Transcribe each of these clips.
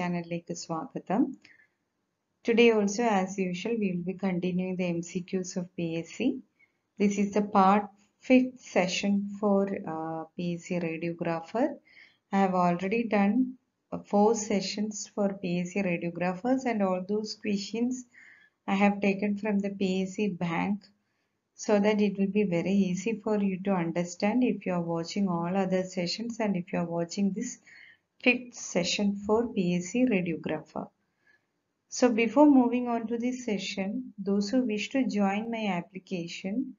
channel like Today also as usual we will be continuing the MCQs of PSC. This is the part 5th session for uh, PSC radiographer. I have already done 4 sessions for PSC radiographers and all those questions I have taken from the PSC bank so that it will be very easy for you to understand if you are watching all other sessions and if you are watching this fifth session for PSC radiographer. So before moving on to this session, those who wish to join my application,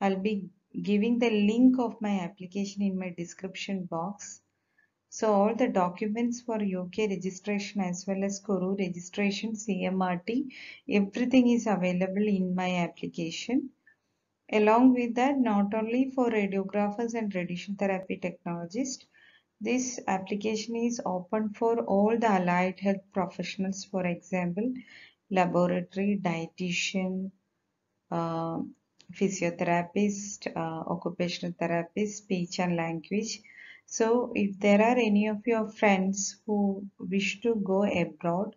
I'll be giving the link of my application in my description box. So all the documents for UK registration as well as CORU registration, CMRT, everything is available in my application. Along with that, not only for radiographers and radiation therapy technologists, this application is open for all the allied health professionals, for example, laboratory, dietitian, uh, physiotherapist, uh, occupational therapist, speech and language. So, if there are any of your friends who wish to go abroad,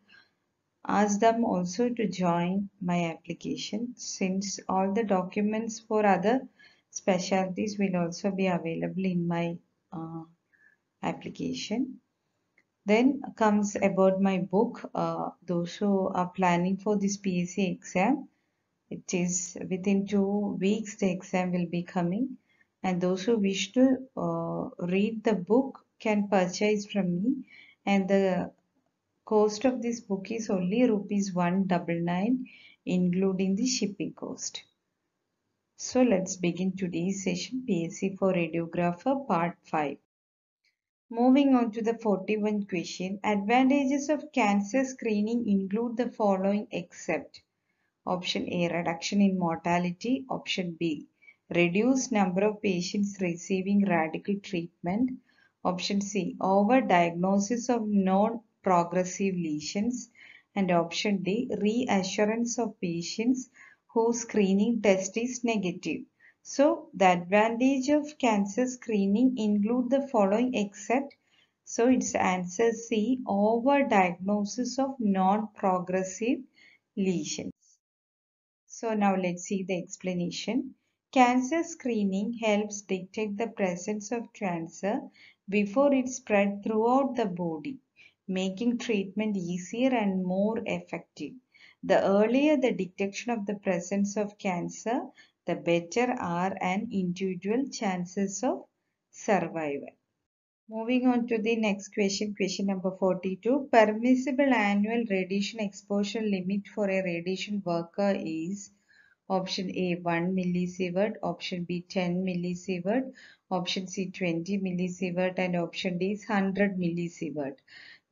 ask them also to join my application since all the documents for other specialties will also be available in my uh, application. Then comes about my book. Uh, those who are planning for this PSC exam, it is within two weeks the exam will be coming. And those who wish to uh, read the book can purchase from me. And the cost of this book is only rupees 199 including the shipping cost. So let's begin today's session PSC for radiographer part 5. Moving on to the 41 question. Advantages of cancer screening include the following except option A reduction in mortality, option B reduced number of patients receiving radical treatment, option C over diagnosis of non progressive lesions, and option D reassurance of patients whose screening test is negative. So the advantage of cancer screening include the following except so it's answer C over diagnosis of non-progressive lesions. So now let's see the explanation. Cancer screening helps detect the presence of cancer before it spread throughout the body, making treatment easier and more effective. The earlier the detection of the presence of cancer, the better are an individual chances of survival. Moving on to the next question, question number 42. Permissible annual radiation exposure limit for a radiation worker is option A 1 millisievert, option B 10 millisievert, option C 20 millisievert and option D is 100 millisievert.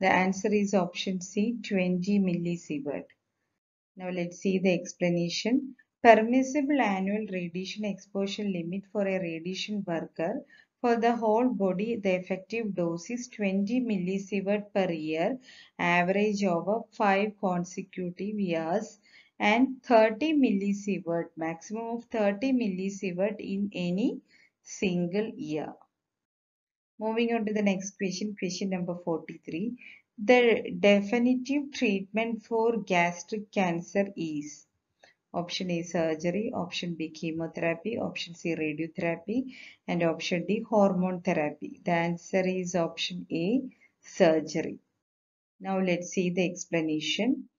The answer is option C 20 millisievert. Now let's see the explanation. Permissible annual radiation exposure limit for a radiation worker for the whole body, the effective dose is 20 millisievert per year, average over 5 consecutive years, and 30 millisievert, maximum of 30 millisievert in any single year. Moving on to the next question, question number 43. The definitive treatment for gastric cancer is Option A surgery, option B chemotherapy, option C radiotherapy, and option D hormone therapy. The answer is option A surgery. Now let's see the explanation.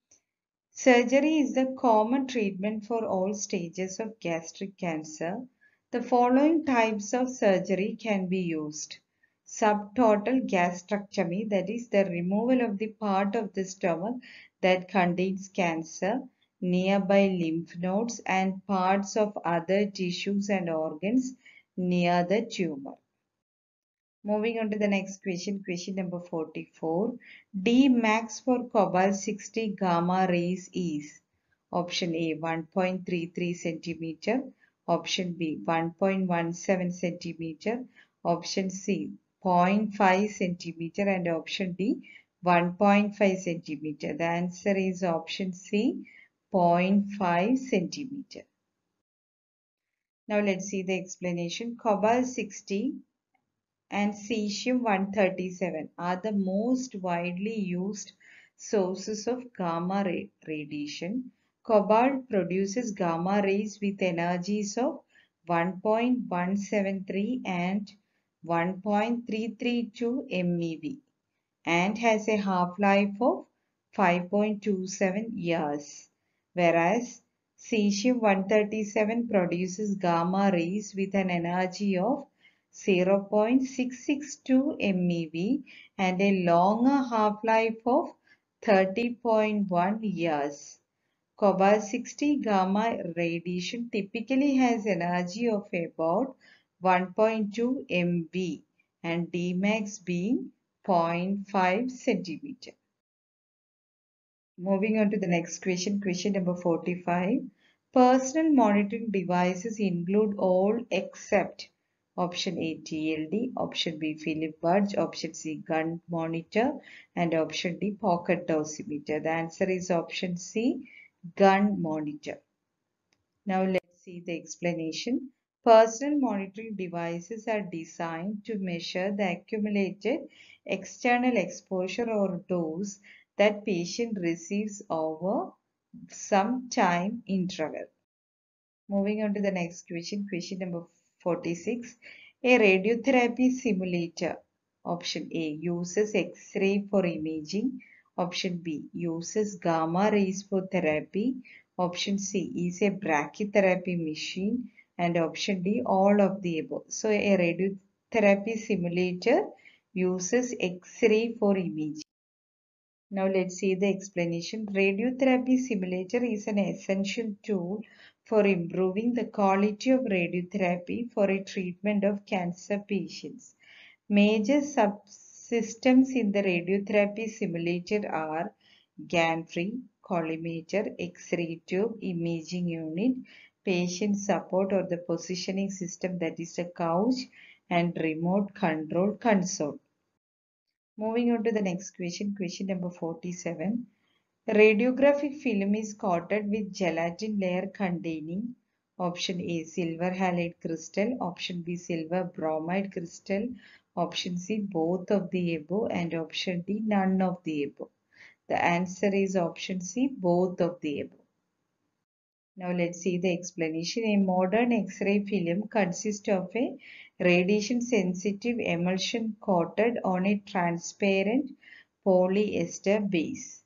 Surgery is the common treatment for all stages of gastric cancer. The following types of surgery can be used. Subtotal gastrectomy, that is the removal of the part of the stomach that contains cancer nearby lymph nodes and parts of other tissues and organs near the tumor. Moving on to the next question, question number 44. D max for cobalt 60 gamma rays is option A 1.33 centimeter, option B 1.17 centimeter, option C 0.5 centimeter and option D 1.5 centimeter. The answer is option C 0.5 centimeter. Now let's see the explanation. Cobalt 60 and cesium-137 are the most widely used sources of gamma radiation. Cobalt produces gamma rays with energies of 1.173 and 1.332 MeV and has a half-life of 5.27 years, whereas cesium-137 produces gamma rays with an energy of 0.662 MeV and a longer half-life of 30.1 years. Cobalt 60 gamma radiation typically has energy of about 1.2 MV and Dmax being 0.5 centimeter. Moving on to the next question, question number 45. Personal monitoring devices include all except option A TLD, option B film badge, option C gun monitor and option D pocket dosimeter. The answer is option C gun monitor. Now let's see the explanation. Personal monitoring devices are designed to measure the accumulated external exposure or dose that patient receives over some time interval. Moving on to the next question, question number 46. A radiotherapy simulator, option A, uses X-ray for imaging. Option B, uses gamma rays for therapy. Option C is a brachytherapy machine. And option D, all of the above. So, a radiotherapy simulator uses X-ray for imaging. Now let's see the explanation. Radiotherapy simulator is an essential tool for improving the quality of radiotherapy for a treatment of cancer patients. Major subsystems in the radiotherapy simulator are gantry, collimator, X-ray tube, imaging unit, patient support or the positioning system that is a couch and remote control console. Moving on to the next question, question number 47. Radiographic film is coated with gelatin layer containing option A silver halide crystal, option B silver bromide crystal, option C both of the above and option D none of the above. The answer is option C both of the above. Now let's see the explanation. A modern X-ray film consists of a radiation sensitive emulsion coated on a transparent polyester base.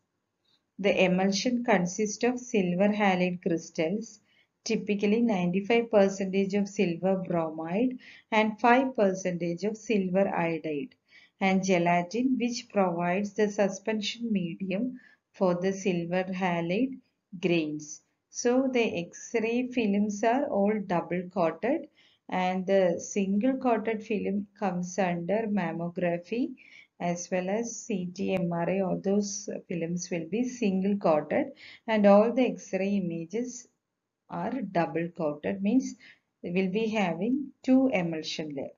The emulsion consists of silver halide crystals, typically 95% of silver bromide and 5% of silver iodide, and gelatin which provides the suspension medium for the silver halide grains. So the X-ray films are all double coated and the single coated film comes under mammography as well as CT, MRI, all those films will be single coated and all the X-ray images are double coated means will be having two emulsion layer.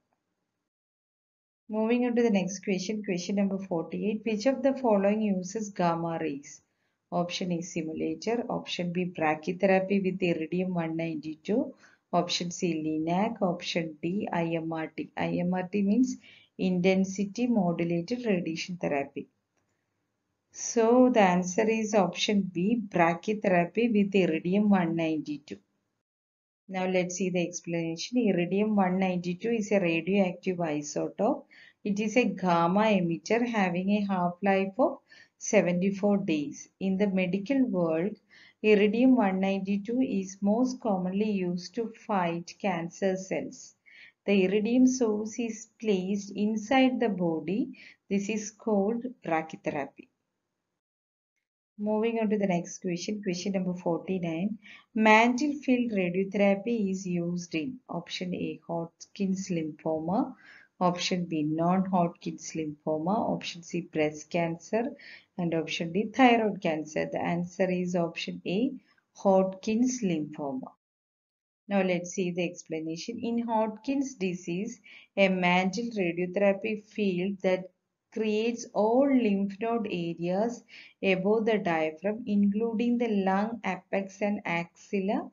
Moving on to the next question, question number 48. Which of the following uses gamma rays? Option A simulator, option B brachytherapy with iridium 192, option C LINAC, option D IMRT. IMRT means intensity modulated radiation therapy. So the answer is option B brachytherapy with iridium 192. Now let's see the explanation. Iridium 192 is a radioactive isotope. It is a gamma emitter having a half-life of 74 days. In the medical world, iridium 192 is most commonly used to fight cancer cells. The iridium source is placed inside the body. This is called brachytherapy. Moving on to the next question, question number 49. Mantle field radiotherapy is used in option A Hodgkin's lymphoma, option B non-Hodgkin's lymphoma, option C breast cancer, and option D thyroid cancer. The answer is option A Hodgkin's lymphoma. Now let's see the explanation. In Hodgkin's disease, a mantle radiotherapy field that creates all lymph node areas above the diaphragm including the lung apex and axilla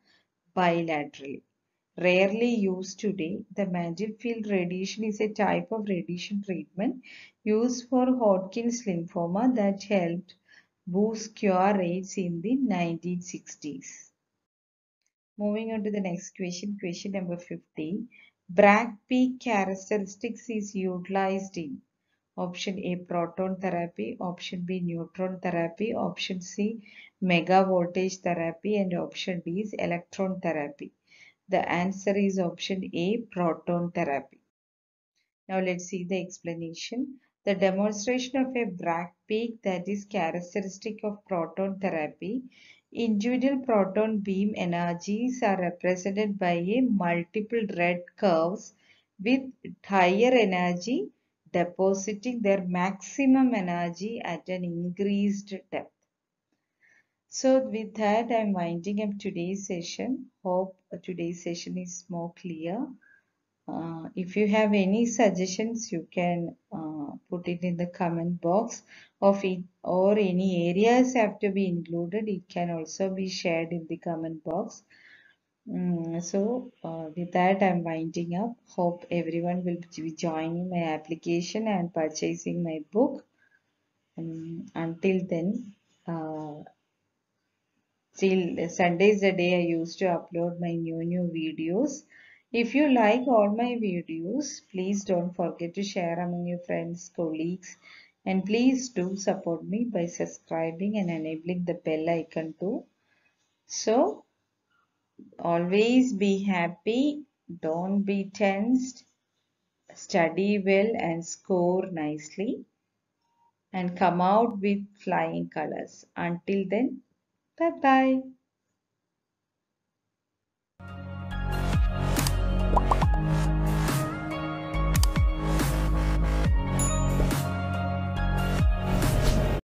bilaterally. Rarely used today. The mantle field radiation is a type of radiation treatment used for Hodgkin's lymphoma that helped boost cure rates in the 1960s. Moving on to the next question, question number 50. Bragg peak characteristics is utilized in option A proton therapy, option B neutron therapy, option C mega voltage therapy and option D is electron therapy. The answer is option A proton therapy. Now let's see the explanation. The demonstration of a Bragg peak that is characteristic of proton therapy Individual proton beam energies are represented by a multiple red curves with higher energy depositing their maximum energy at an increased depth. So with that, I'm winding up today's session. Hope today's session is more clear. Uh, if you have any suggestions, you can uh, put it in the comment box of it or any areas have to be included. It can also be shared in the comment box. Mm, so uh, with that, I'm winding up. Hope everyone will be joining my application and purchasing my book. Um, until then, uh, till Sunday is the day I used to upload my new new videos. If you like all my videos, please don't forget to share among your friends, colleagues, and please do support me by subscribing and enabling the bell icon too. So, always be happy, don't be tensed, study well and score nicely, and come out with flying colors. Until then, bye bye.